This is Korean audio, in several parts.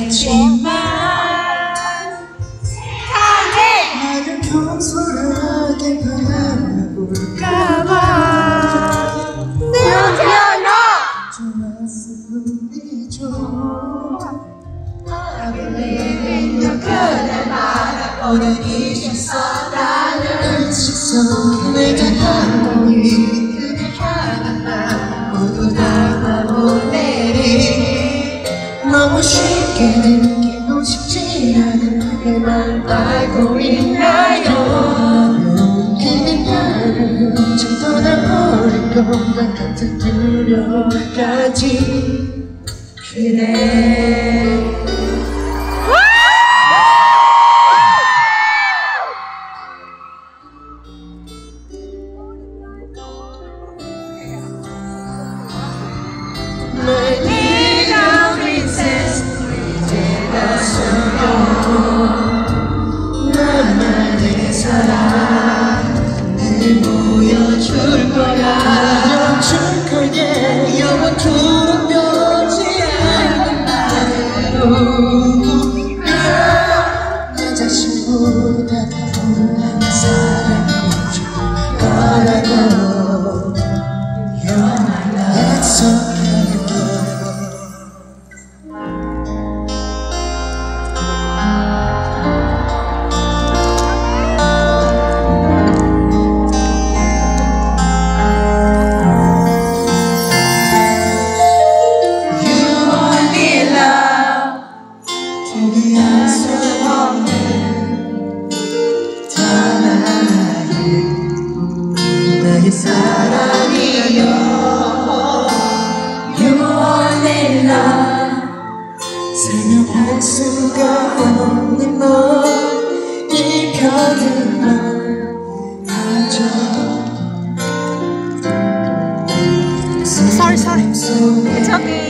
했지만 나를 평소하게 바라볼까봐 좋았을 뿐이죠 오늘 잊었어 나를 시선 내가 한 거니 그 너무 쉽게 느끼고 싶지 않은 내맘 알고 있나요? 그는 나를 좀 떠나버릴 것 같은 두려움까지. 그래 사랑이여 You only love 설명할 수가 없는 너이 편을 아줘 Sorry, sorry. It's okay.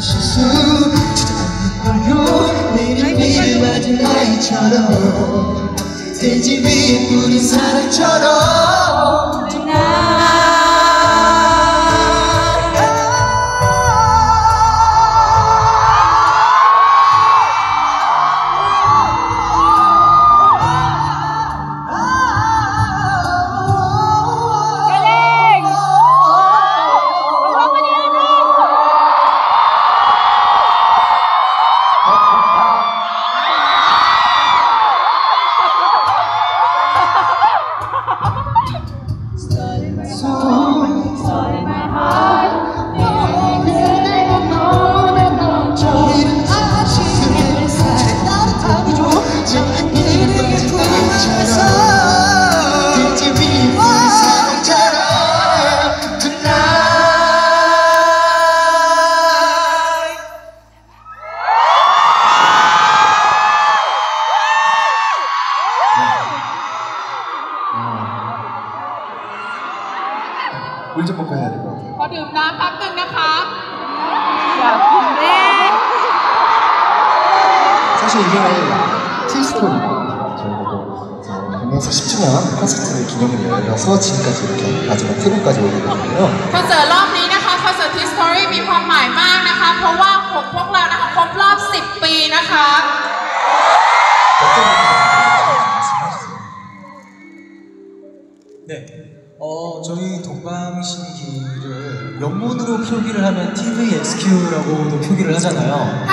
실수 걸요. 내일 비를 맞은 아이처럼. 돼지 위에 뿌린 사랑처럼 So 물좀 먹고 해야 될 것 같아요. ขอดื่มน้ำแป๊บนึงนะคะ 사실 이게 티스토리거든요. 저희가 또 공연사 10주년 콘서트를 기념을 열어서 지금까지 이렇게 마지막 트랙까지 오게 됐는데요. คอนเสิร์ตรอบนี้นะคะคอนเสิร์ตทีสตอรี่มีความหมายมากนะคะ เพราะว่าผมพวกเรานะคะครบรอบ 10 ปีนะคะ 어떤 분들이 말씀해주세요. 네. 어, 저희 동방신기를 영문으로 표기를 하면 TVXQ라고도 표기를 하잖아요.